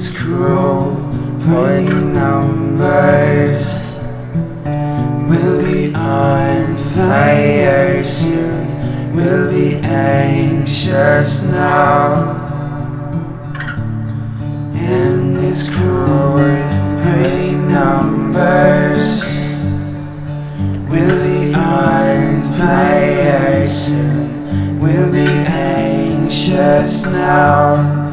scroll pointing numbers. We'll be on fire soon. We'll be anxious now. In this cruel pretty numbers We'll be on fire soon. We'll be anxious now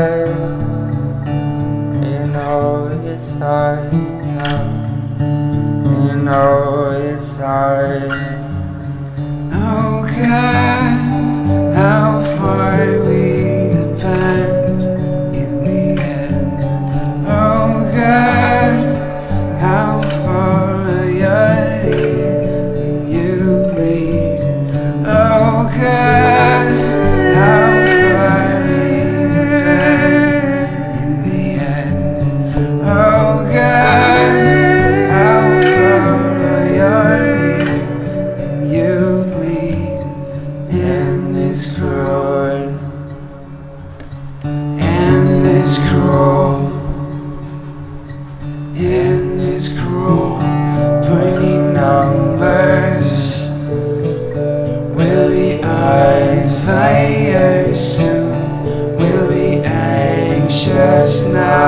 You know it's hard now. You know it's hard. Oh this crawl and this crawl and this crawl pretty numbers. Will be on fire soon. We'll be anxious now.